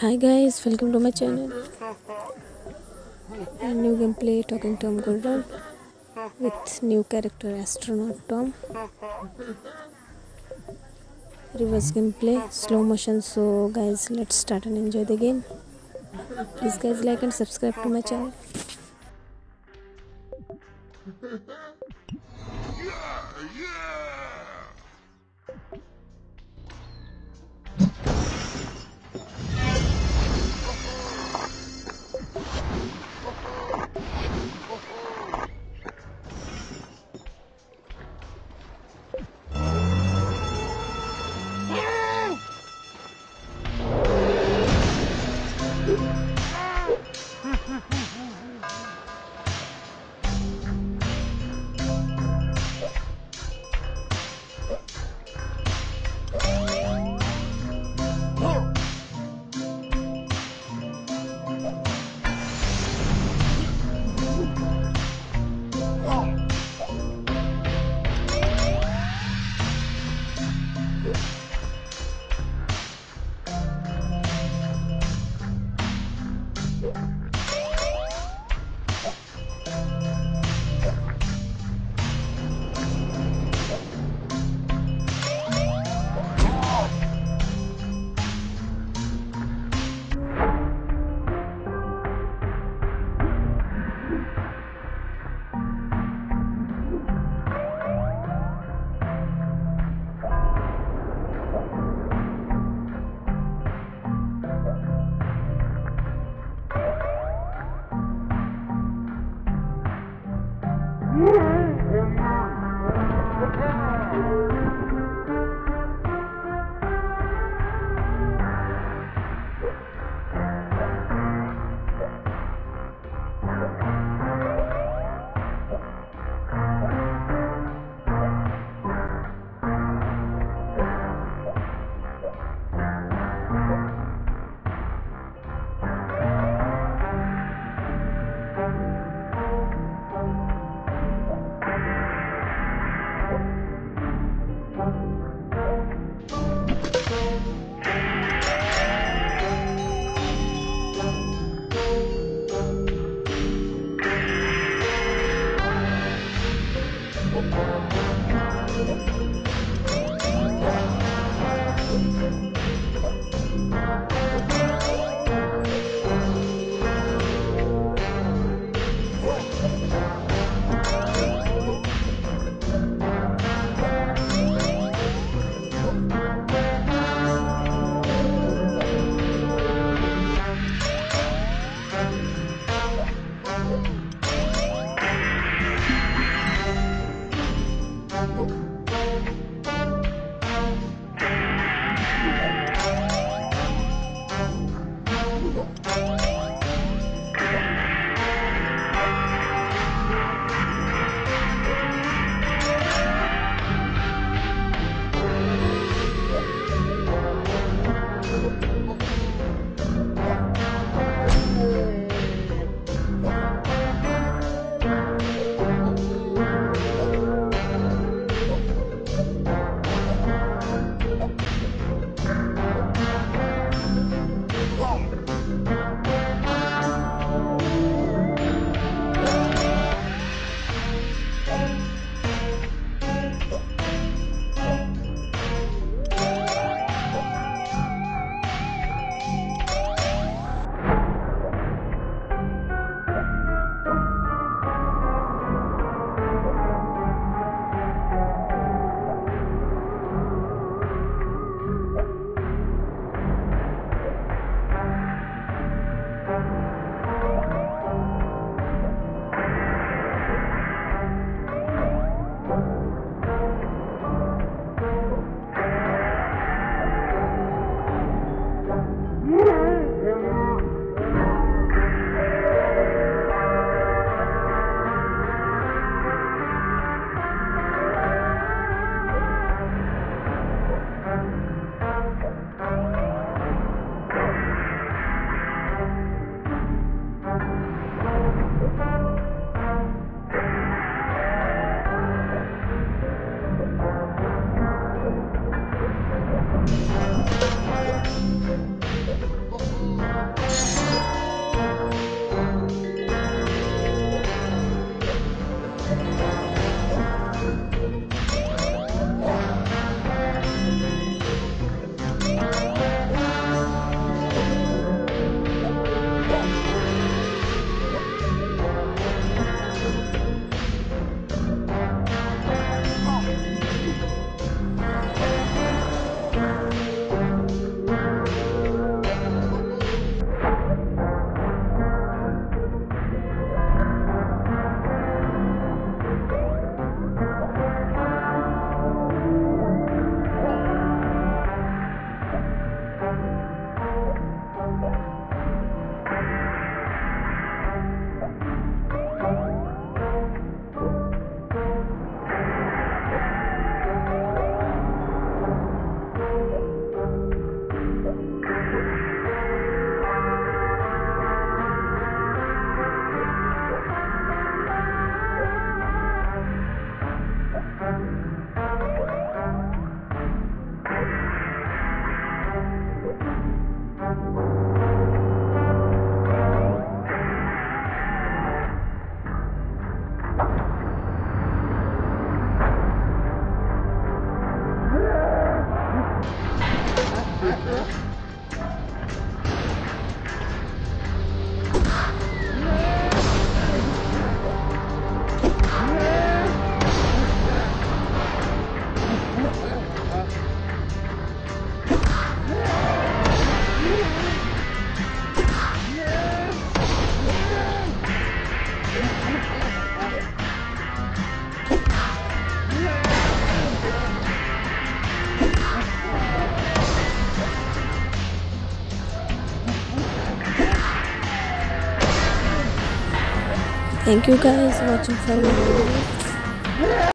Hi guys, welcome to my channel. And new gameplay Talking Tom Gold Run with new character Astronaut Tom. Reverse gameplay, slow motion. So guys, let's start and enjoy the game. Please guys like and subscribe to my channel. Yeah, yeah. Thank you guys watching for my video